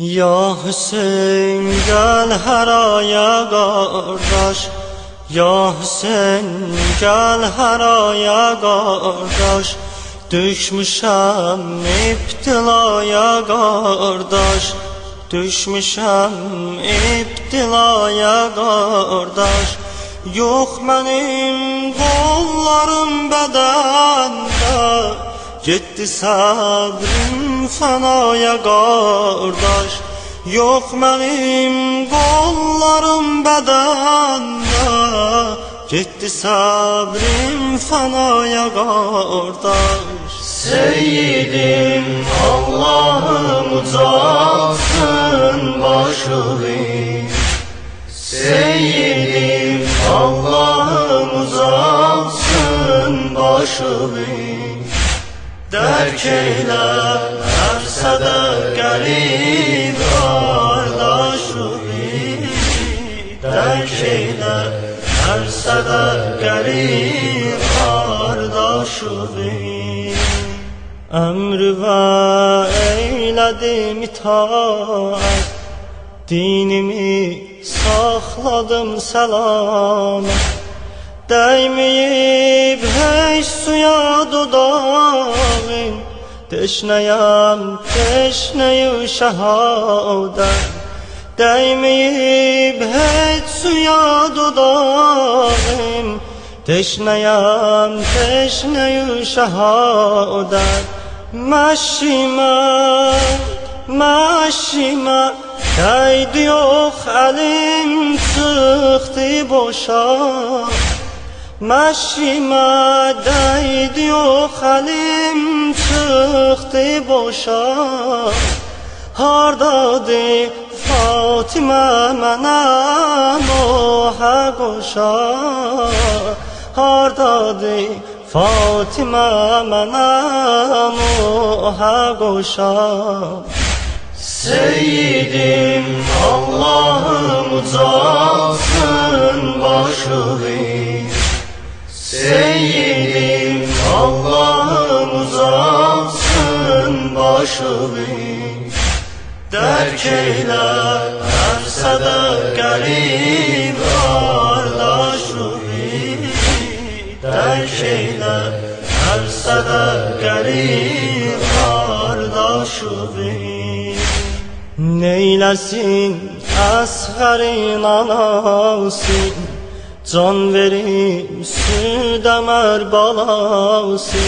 Ya Hüseyin gel haraya kardeş. Ya Hüseyin gel haraya kardeş. Düşmüşem iptilaya kardeş Düşmüşem iptilaya kardeş Yok benim kollarım Getdi səbrim fənaya qardaş Yox mənim qollarım bədəndə Getdi səbrim fənaya qardaş Seyyidim Allahım ucalsın başını. Seyyidim Allahım ucalsın başını. در کیلر هر صدر گریب آردا شدی در کیلر هر صدر گریب آردا شدی امر و eyledim itaat Dinimi sakladım selamet دایم یاب هیش سو یاد و دائم تشنه یم تشنه یم شه او دائم یاب هیش سو یاد و دائم تشنه یم ماشی ما ماشی ما دای دیو خلقی خطی باش dəydi yox əlim çıxdı boşa. Hardadır Fatimə mənə nohə qoşa. Hardadır Fatimə mənə nohə qoşa. Seyyidim Allah'ım uzatsın başını Seyyidim Allah'ım uzatsın başını Dərk eylə hər sədə qərib qardaşım Dərk eylə hər sədə qərib qardaşım Neyləsin əsğərin anası Can verib südəmər balası?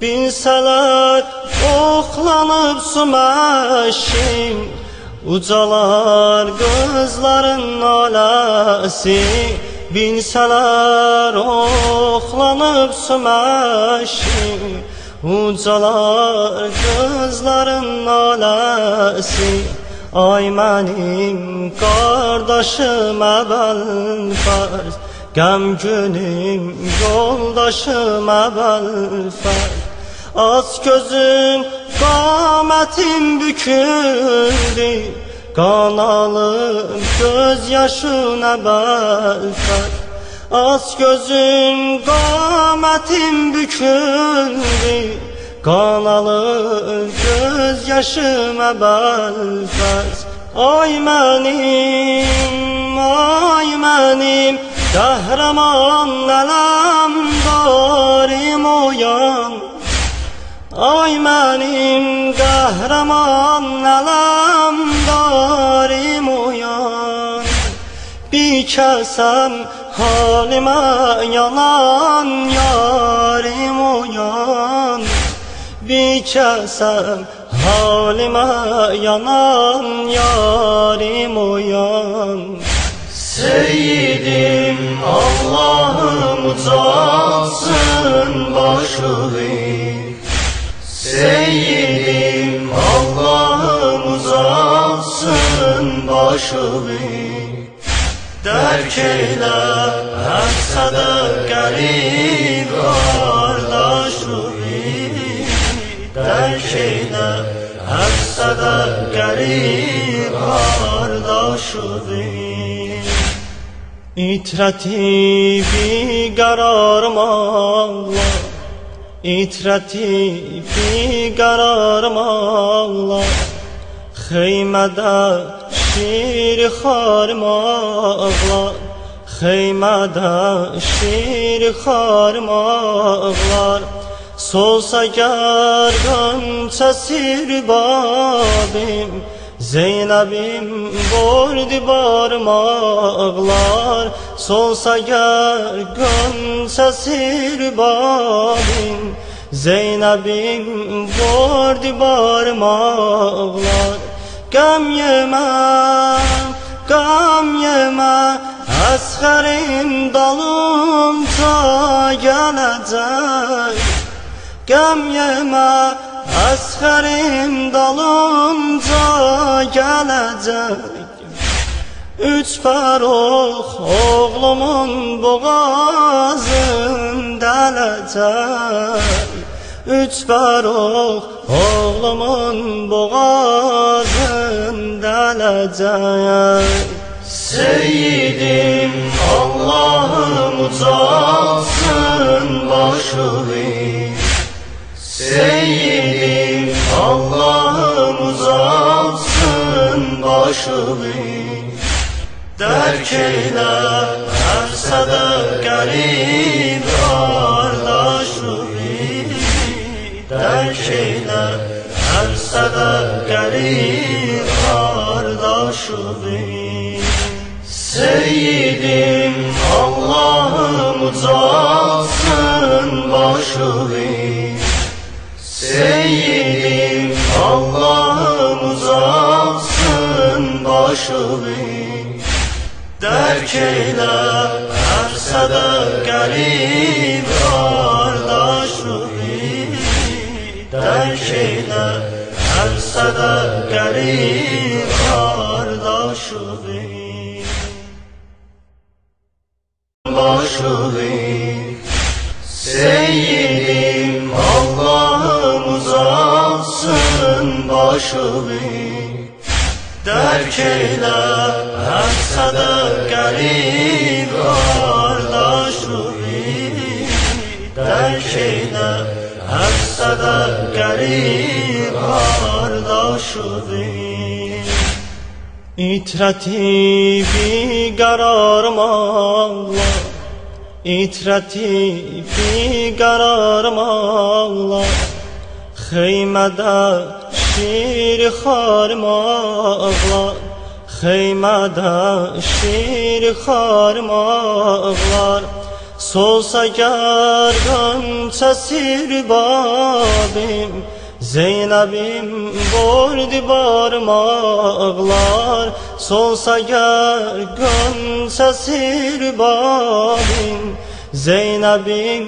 Bilsələr oxlanıb su məşim Ucalar qızların naləsi Bilsələr oxlanıb su məşim Ucalar qızların naləsi Qardaşım əvvəl fərz Qəm günüm yoldaşım əvvəl fərz Az gözüm qamətim büküldü Qanalım göz yaşın əvvəl fərz Az gözüm qamətim büküldü Qanalı göz yaşım əbəlfəz Ay mənim, ay mənim Qəhrəman nələm darim oyan. Ay mənim qəhrəman nələm darim oyan. Bir kəsəm halimə yanan yarim oyan Bir kəsəm halimə yanan yarim oyan Seyyidim Allah'ım uzatsın başını. Seyyidim Allah'ım uzatsın başını. Dərk eylə hər sədə qərib qardaşım از صدقگری پردا شدیم ایترتی بیقرار الله، ایترتی بیقرار مالله خیمده شیر خار مالله خیمه شیر خار مالله Solsa gergan çəsir babim Zeynəbim bordi barmaqlar Solsa gergan çəsir babim Zeynəbim bordi barmaqlar Qəm yemə, qəm yemə Əsxərim dalımca gələcək Qəm yemə, əsxərim dalımca gələcək. Üç fərox oğlumun boğazın dələcək Üç fərox oğlumun boğazın dələcək Seyyidim Allah'ım uzatsın başını Seyyidim Allah'ım uzatsın başını Dərk eylə hər sədə qərib qardaşını Dərk eylə hər sədə qərib qardaşını Seyyidim Allah'ım uzatsın başını Seyyidim Allah'ım uzatsın başını Dərk eylə hər sədə qərib qardaşını Dərk eylə hər sədə qərib qardaşını başını Seyyidim عاشقی در کیله هر صدق گریب آرداش روی در کیله هر صدق گریب آرداش روی ایترتی بیقرار مالله ایترتی بیقرار مالله خیمده şir xarmaqlar Xeymədə şir xarmaqlar Solsa gərqan çəsir babim Zeynəbim bordi barmaqlar Solsa gərqan çəsir babim Zeynəbim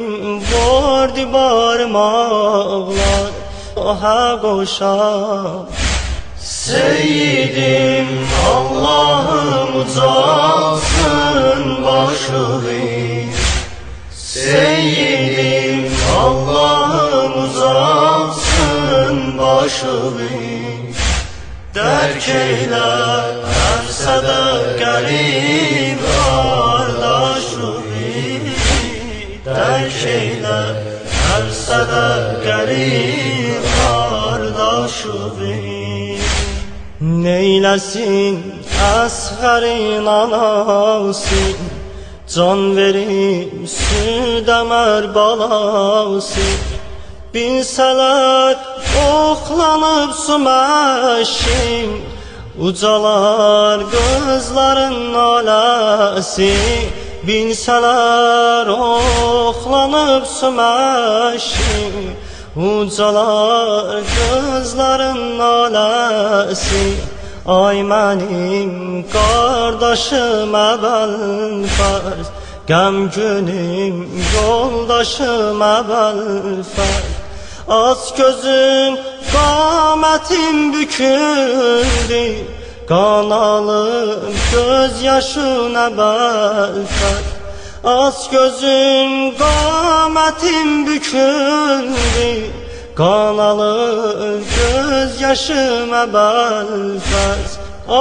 bordi barmaqlar Oha qoşam Seyyidim Allah'ım uzatsın başını. Seyyidim Allah'ım uzatsın başını. Dərk eylə hər sədə qərib qardaşını Dərk eylə səbə qərib qardaşı verir Neyləsin əsxərin anası Can verib südəmər balası. Bilsələr oxlanıb su məşin Ucalar gözlərin aləsi. Bilsələr oxlanıb süməşim Ucalar qızların naləsi. Ay mənim qardaşım əvvəl fərz Qəm günüm yoldaşım əvvəl fərz. Az gözüm qamətim büküldü Qanalım göz yaşın əvvəl fərz Az gözüm qamətim büküldü. Qanalı göz yaşım əbəlfəz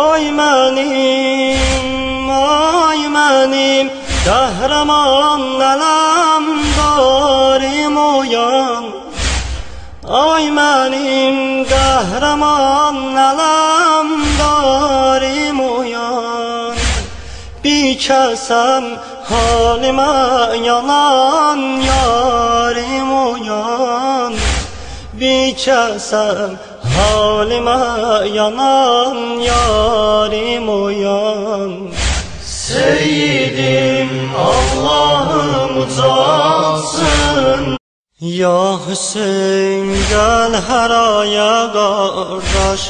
Ay mənim, ay mənim Qəhrəman nələm darim oyan. Ay mənim qəhrəman nələm Bir kəsəm halimə yanan yarim uyan Bir kəsəm halimə yanan yarim uyan Seyyidim Allah'ım uzansın Ya Hüseyin gel haraya kardeş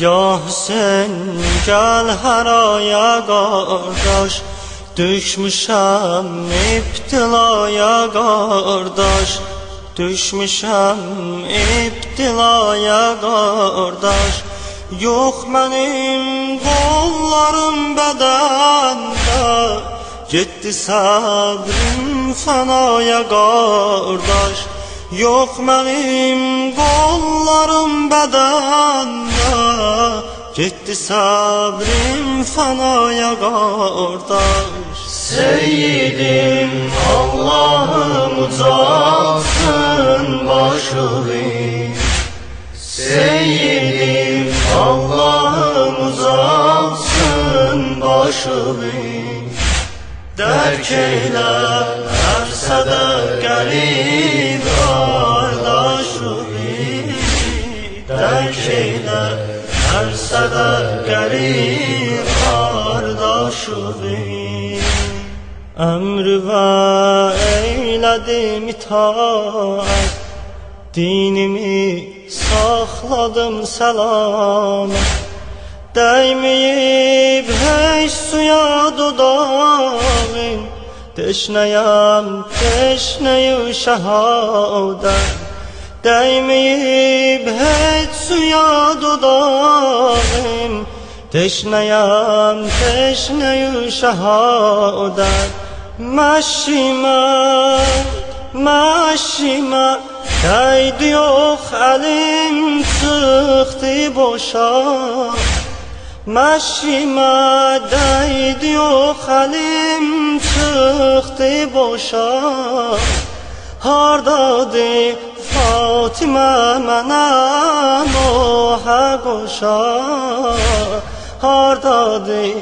Ya Hüseyin gel haraya kardeş Düşmüşəm iptilaya kardeş Düşmüşəm iptilaya kardeş. Yox mənim qollarım bədəndə Getdi səbrim fənaya qardaş Yox mənim qollarım bədəndə. Getdi səbrim fənaya qardaş. Seyyidim Allah'ım uzansın başını Seyyidim Allah'ım uzansın başını Dərk eylə hər sədə Dərk eylə hər sədə qərib qardaşını Əmr və eylədim itaət Dinimi saxladım səlamət Dəyməyib heç suya dodağım Teşnəyəm, teşnəyi şəhadət دایمیب هد سیاد و دارم تش نیام تش نیو شهاد مشیم مشیم تای دیوخ علیم سختی باشد مشیم تای دیوخ علیم سختی باشد هر دادی فاطمه منم و حق و شهر دادی